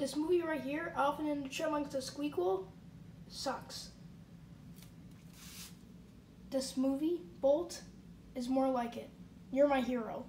This movie right here, Alvin and the Chipmunks: The Squeakquel, sucks. This movie, Bolt, is more like it. You're my hero.